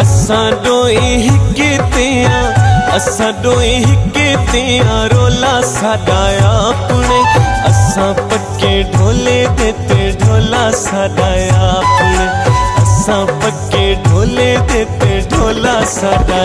असां ॾोए हिकु तियाँ असां ॾोए हिकु तियाँ रोला साॾा आपणे। असां पके ढोले ते ते ढोला साॾा आपणे। असां पके ढोले ते ते ढोला साॾा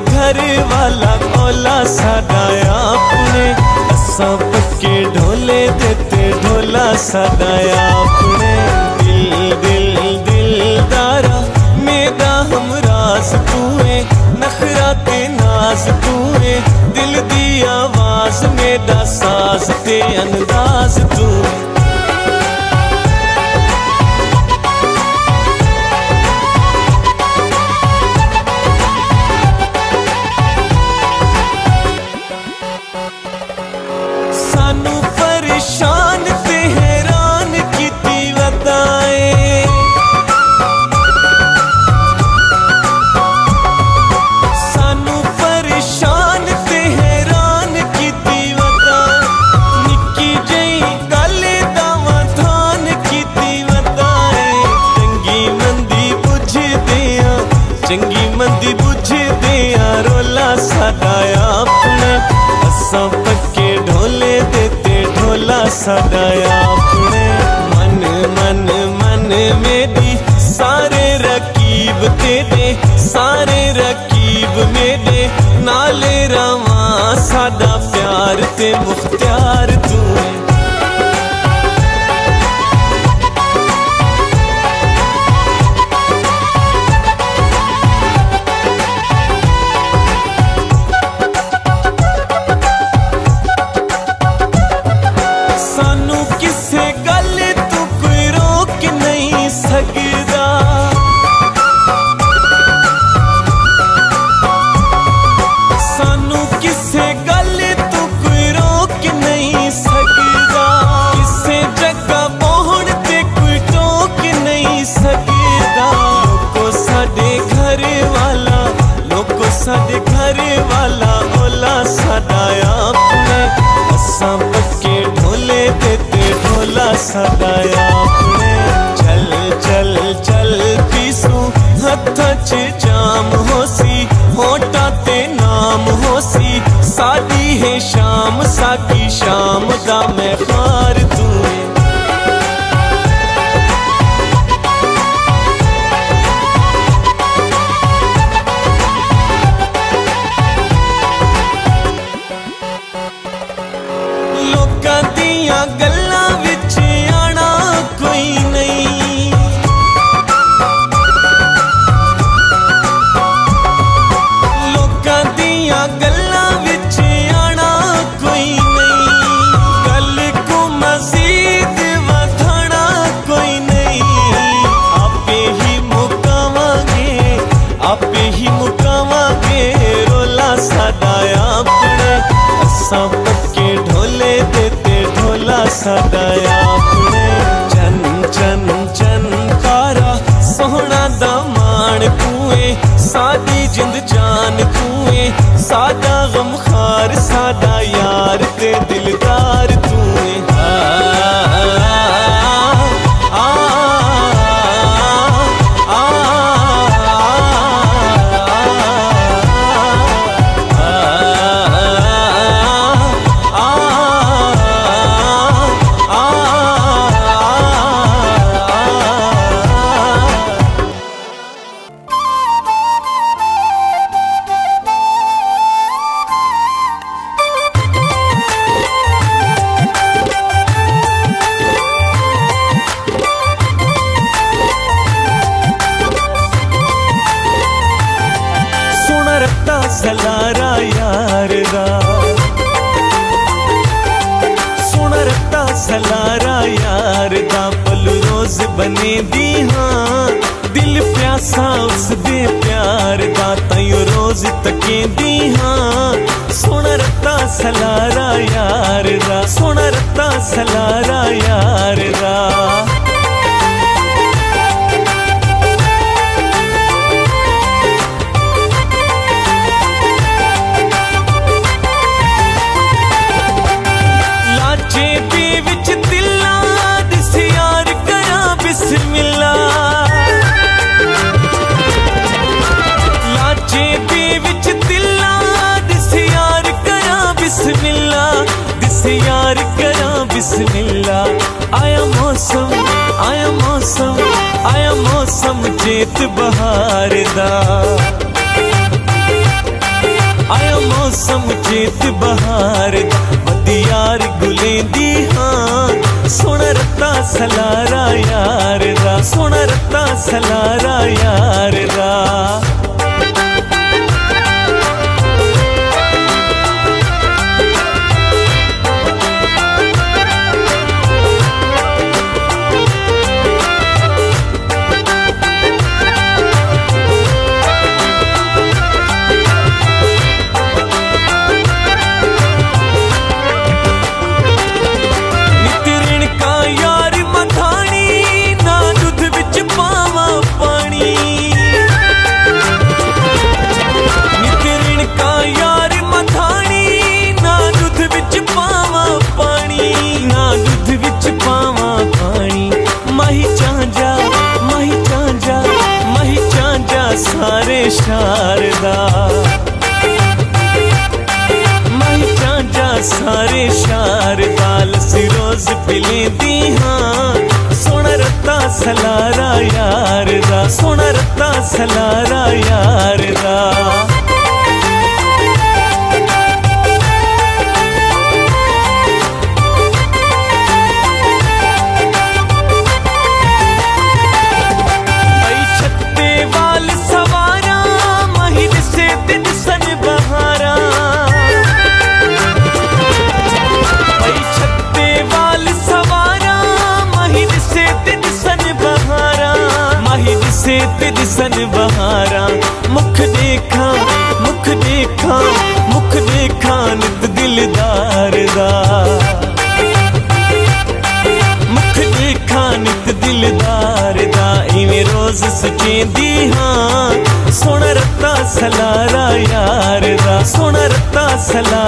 घर वाला कोला सादा अपने सबके पक्के ढोले देते ढोला सादा अपने sada गया खुणे चल चल चल पीसू हथ च जाम होसी होटा ते नाम होसी सादी है शाम, साकी शाम का मैं पार ਸਾਡਾ ਆਪਣੇ ਚੰਨ ਚੰਨ ਚੰਨ ਤਾਰਾ ਸੋਹਣਾ ਦਾ ਮਾਣ ਕੂਏ ਸਾਡੀ ਜਿੰਦ ਜਾਨ ਕੂਏ ਸਾਡਾ दी यार करा बिस्मिल्ला। आया मौसम आया मौसम आया मौसम चेत बहार दा। आया मौसम चेत बहार यार गुले दी हाँ। सोना रत्ता सलारा यार दा। सोना रत्ता सलारा यार दा। सलारा यार दा सोना रत्ता सलारा यार दा। ਦੇਖਾਂ, ਮੁਖ ਦੇਖਾਂ ਨਿਤ ਦਿਲਦਾਰ ਦਾ। ਮੁਖ ਦੇਖਾਂ ਨਿਤ ਦਿਲਦਾਰ ਦਾ, ਇਵੇਂ ਰੋਜ਼ ਸੋਚੇਂਦੀ ਹਾਂ। ਸੋਹਣਾ ਰੱਤਾ ਸਲਾਰਾ ਯਾਰ ਦਾ, ਸੋਹਣਾ ਰੱਤਾ ਸਲਾਰਾ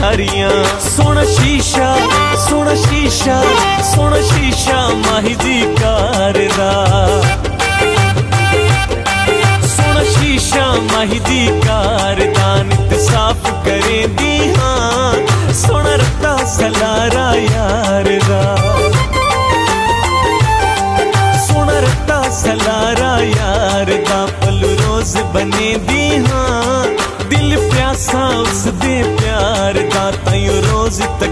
हरिया सुन शीशा सुन शीशा सुन शीशा माही जी कारदा। सुन शीशा माही जी कारदा, नित साफ़ करें दी हाँ। सुन रत्ता सलारा यार दा सुन रत्ता सलारा यार दा पल रोज बने दी हाँ। propósito